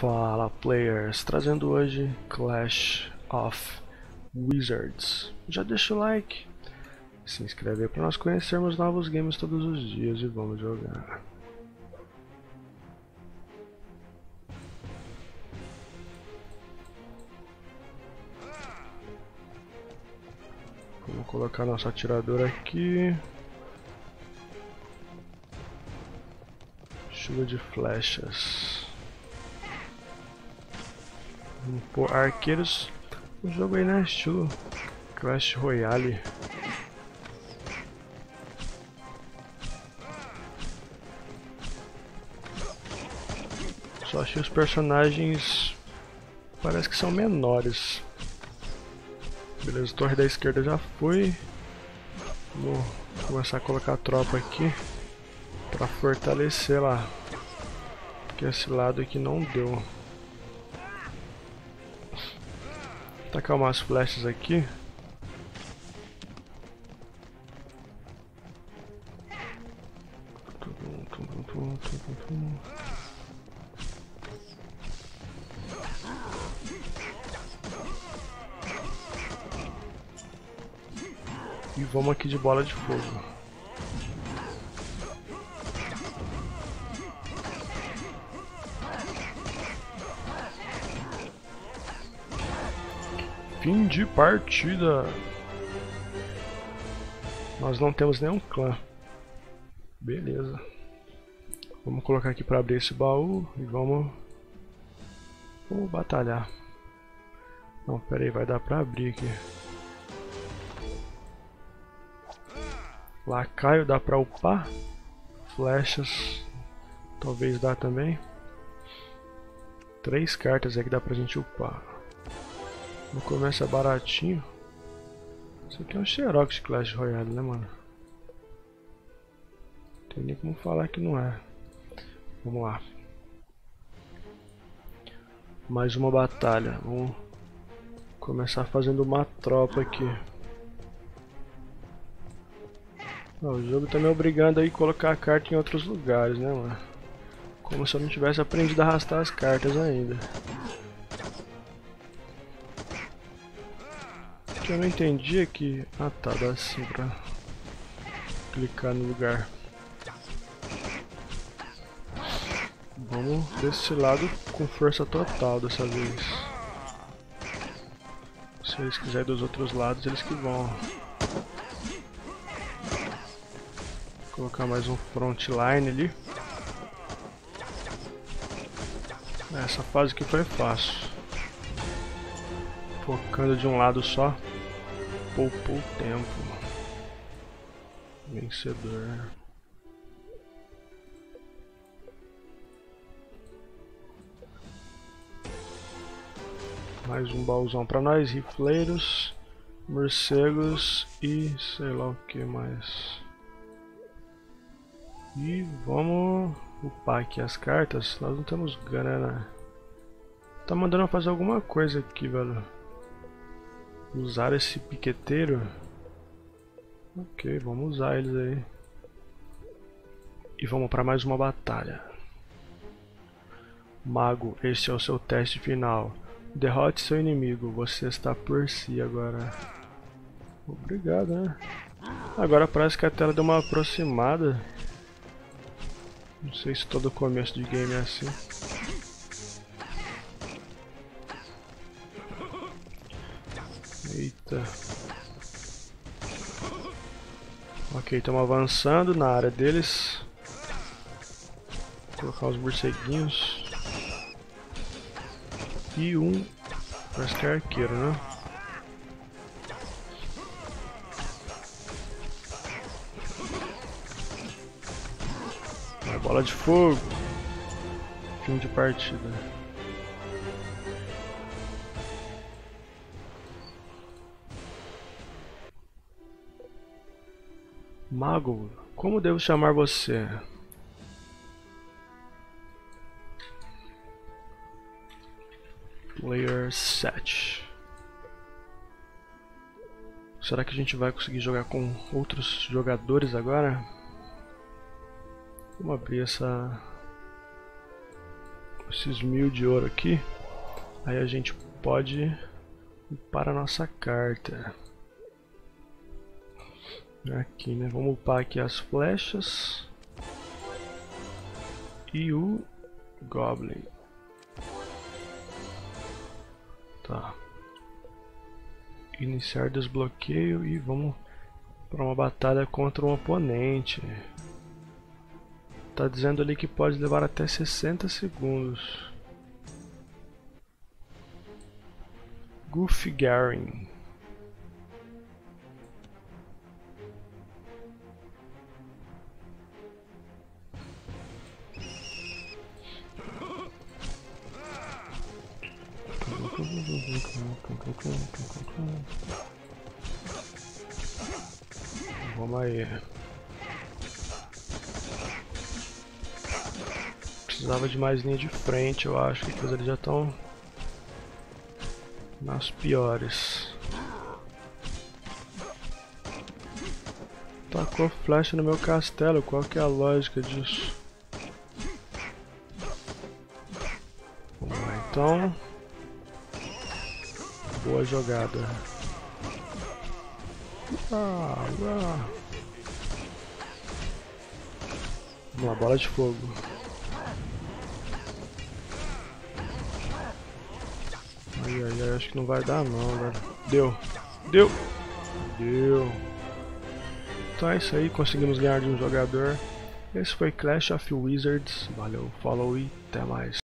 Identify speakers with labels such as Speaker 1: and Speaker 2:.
Speaker 1: Fala players, trazendo hoje Clash of Wizards. Já deixa o like, se inscreve para nós conhecermos novos games todos os dias e vamos jogar. Vamos colocar nosso atirador aqui. Chuva de flechas. Pôr arqueiros. O jogo aí, né? Estilo Clash Royale. Só achei os personagens parece que são menores. Beleza, torre da esquerda já foi. Vou começar a colocar a tropa aqui para fortalecer lá. Porque esse lado aqui não deu. Tacar umas flechas aqui. E vamos aqui de bola de fogo. Fim de partida. Nós não temos nenhum clã. Beleza. Vamos colocar aqui para abrir esse baú e vamos... Vamos batalhar. Não, pera aí, vai dar para abrir aqui. Lacaio dá para upar. Flechas, talvez dá também. Três cartas aqui dá pra gente upar. No começo é baratinho. Isso aqui é um Xerox Clash Royale, né, mano? Não tem nem como falar que não é. Vamos lá. Mais uma batalha. Vamos começar fazendo uma tropa aqui. o jogo tá me obrigando a colocar a carta em outros lugares, né, mano? Como se eu não tivesse aprendido a arrastar as cartas ainda. Que eu não entendi aqui. Ah tá, dá assim pra clicar no lugar. Vamos desse lado com força total dessa vez. Se eles quiserem dos outros lados, eles que vão. Vou colocar mais um frontline ali. Essa fase aqui foi fácil. Focando de um lado só poupou tempo. Vencedor. Mais um baúzão para nós, rifleiros, morcegos e sei lá o que mais. E vamos upar aqui as cartas. Nós não temos grana. Tá mandando fazer alguma coisa aqui, velho usar esse piqueteiro. Ok, vamos usar eles aí. E vamos para mais uma batalha. Mago, este é o seu teste final. Derrote seu inimigo, você está por si agora. Obrigado, né? Agora parece que a tela deu uma aproximada. Não sei se todo começo de game é assim. Ok, estamos avançando na área deles. Vou colocar os morceguinhos. E um. Parece que é arqueiro, né? bola de fogo. Fim de partida. Mago, como devo chamar você? Player 7. Será que a gente vai conseguir jogar com outros jogadores agora? Vamos abrir essa esses mil de ouro aqui, aí a gente pode para a nossa carta. Aqui, né? Vamos upar aqui as flechas. E o Goblin. Tá. Iniciar desbloqueio e vamos para uma batalha contra um oponente. Tá dizendo ali que pode levar até 60 segundos. Goofy Garing. Vamos aí. Precisava de mais linha de frente, eu acho que eles já estão nas piores. Tacou flecha no meu castelo, qual que é a lógica disso? Vamos lá então. Boa jogada. Ah, ah. Vamos lá, bola de fogo. Ai, ai, ai, acho que não vai dar não, velho. Deu. Deu. Deu. Então é isso aí, conseguimos ganhar de um jogador. Esse foi Clash of Wizards. Valeu, falou e até mais.